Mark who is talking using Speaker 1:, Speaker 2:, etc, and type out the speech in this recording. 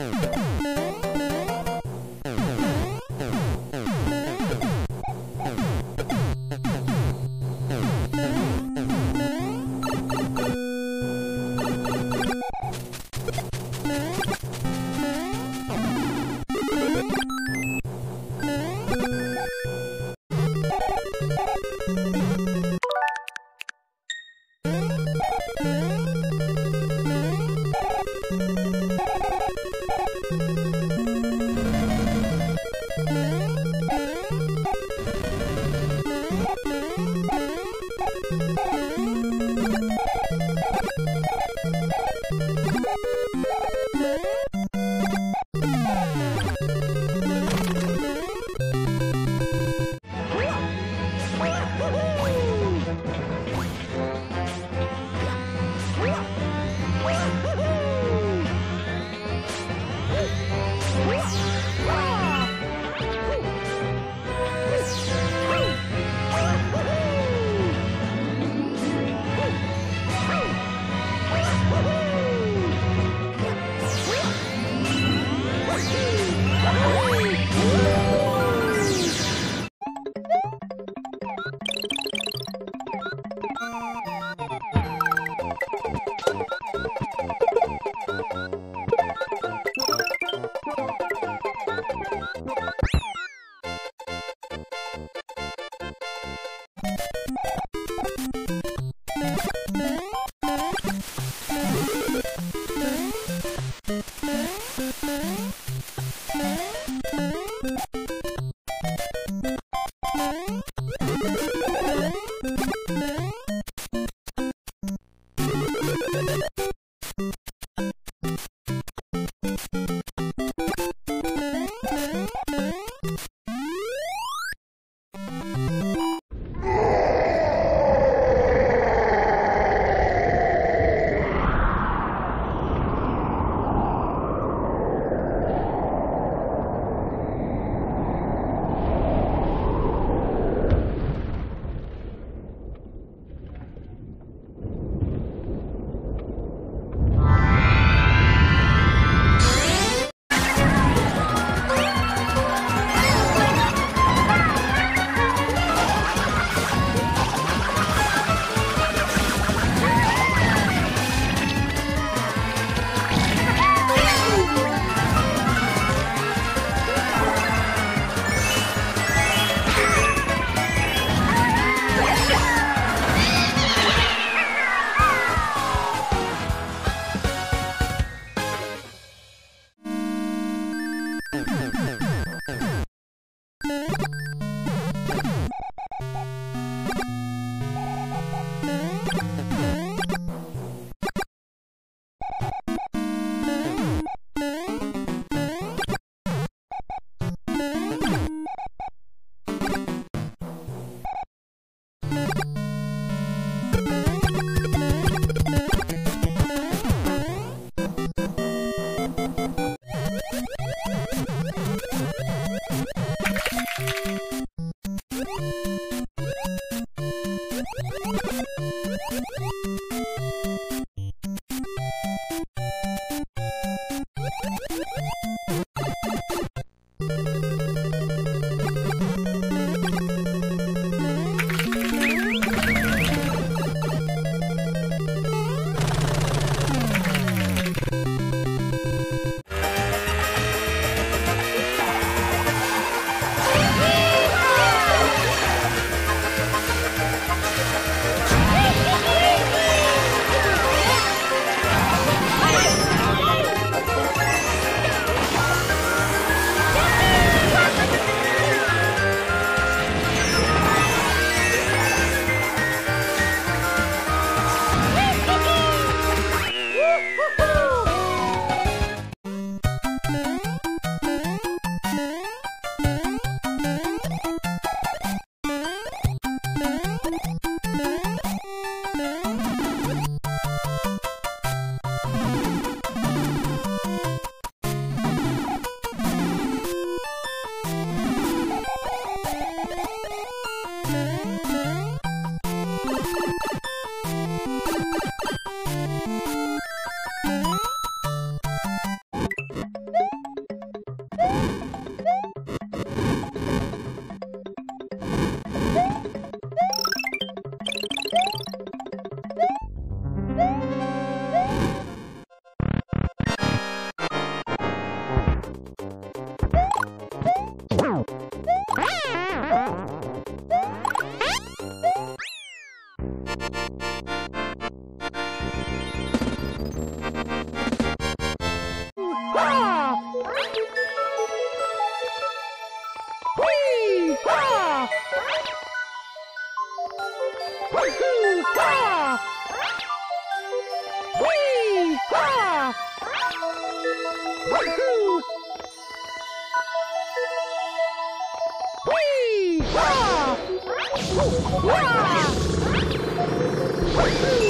Speaker 1: Thank you. thank you Mm-hmm. Woohoo! Ha! Whee! Ha! Woohoo! Whee! Ha! Woo! Ha! Woohoo!